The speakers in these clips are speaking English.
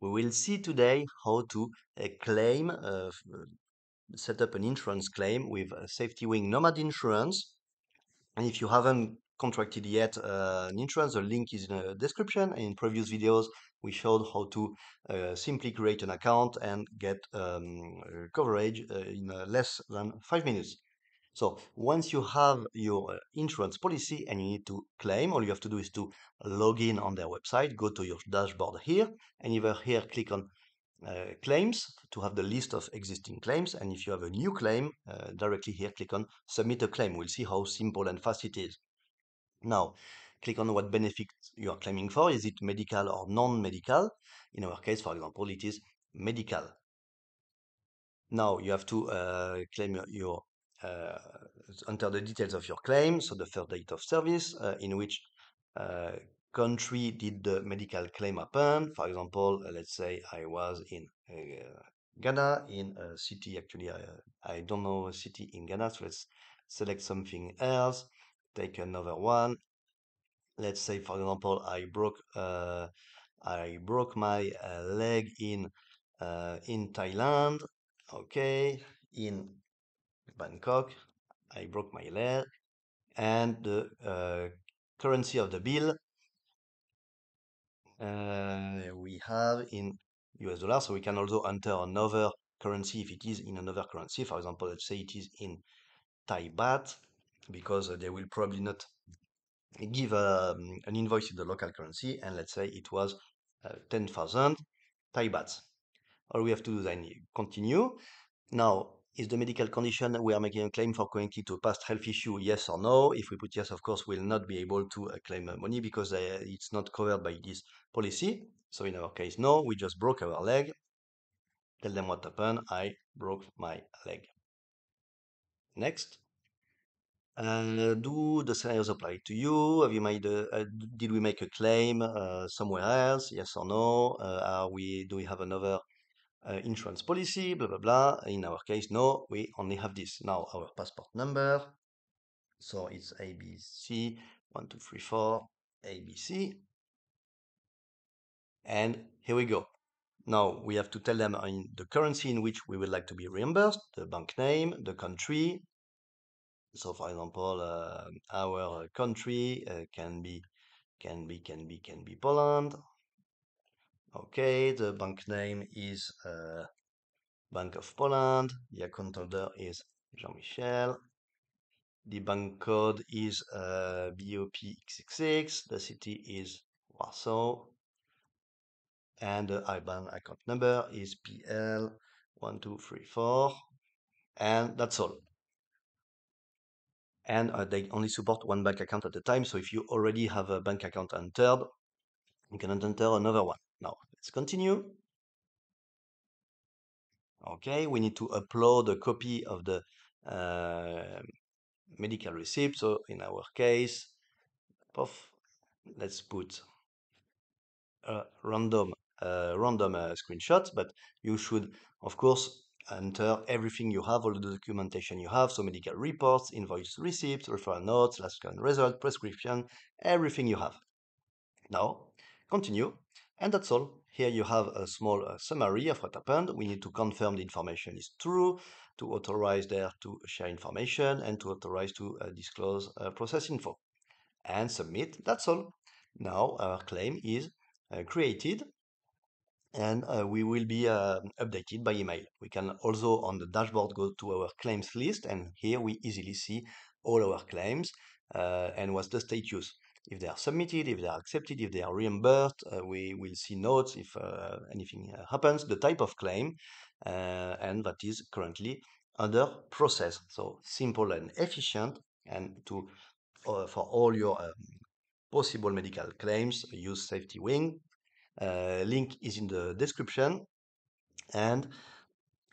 We will see today how to uh, claim, uh, set up an insurance claim with SafetyWing Nomad Insurance. And if you haven't contracted yet uh, an insurance, the link is in the description. In previous videos, we showed how to uh, simply create an account and get um, coverage uh, in less than five minutes. So once you have your uh, insurance policy and you need to claim, all you have to do is to log in on their website, go to your dashboard here, and either here click on uh, claims to have the list of existing claims. And if you have a new claim, uh, directly here click on submit a claim. We'll see how simple and fast it is. Now, click on what benefit you are claiming for. Is it medical or non-medical? In our case, for example, it is medical. Now you have to uh, claim your, enter the details of your claim, so the first date of service, uh, in which uh, country did the medical claim happen. For example, let's say I was in Ghana, in a city, actually, I, I don't know a city in Ghana, so let's select something else, take another one. Let's say, for example, I broke uh, I broke my uh, leg in uh, in Thailand. Okay, in Bangkok. I broke my leg. And the uh, currency of the bill uh, we have in US dollar. So we can also enter another currency if it is in another currency. For example, let's say it is in Thai baht because uh, they will probably not give um, an invoice in the local currency. And let's say it was uh, 10,000 Thai baht. All we have to do then continue. Now, is the medical condition we are making a claim for connected to a past health issue, yes or no? If we put yes, of course, we'll not be able to uh, claim uh, money because uh, it's not covered by this policy. So in our case, no, we just broke our leg. Tell them what happened. I broke my leg. Next. Uh, do the scenarios apply to you? Have you made a, uh, did we make a claim uh, somewhere else? Yes or no? are we, do we have another uh, insurance policy, blah, blah, blah. In our case, no, we only have this. Now, our passport number. So it's ABC, 1234, ABC. And here we go. Now we have to tell them in the currency in which we would like to be reimbursed, the bank name, the country. So for example, uh, our country uh, can be can be can be can be Poland Okay, the bank name is uh, Bank of Poland. The account holder is Jean-Michel. The bank code is uh, BOPXXX. The city is Warsaw. And the IBAN account number is PL1234. And that's all. And uh, they only support one bank account at a time. So if you already have a bank account entered, you cannot enter another one. Now, let's continue. Okay, we need to upload a copy of the uh, medical receipt. So in our case, let's put a random uh, random uh, screenshot, but you should, of course, enter everything you have, all the documentation you have, so medical reports, invoice receipts, referral notes, last scan result, prescription, everything you have. Now, continue. And that's all. Here you have a small uh, summary of what happened. We need to confirm the information is true, to authorize there to share information, and to authorize to uh, disclose uh, process info. And submit, that's all. Now our claim is uh, created and uh, we will be uh, updated by email. We can also on the dashboard go to our claims list and here we easily see all our claims and what's the status if they are submitted, if they are accepted, if they are reimbursed. Uh, we will see notes if uh, anything uh, happens, the type of claim, and that is currently under process. So simple and efficient, and to for all your um, possible medical claims, use SafetyWing. Uh, link is in the description, and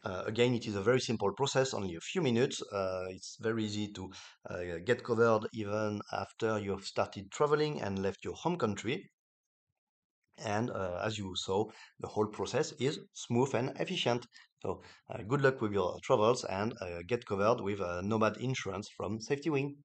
uh, again, it is a very simple process, only a few minutes. Uh, it's very easy to uh, get covered even after you've started traveling and left your home country. And uh, as you saw, the whole process is smooth and efficient. So uh, good luck with your travels and uh, get covered with Nomad Insurance from SafetyWing.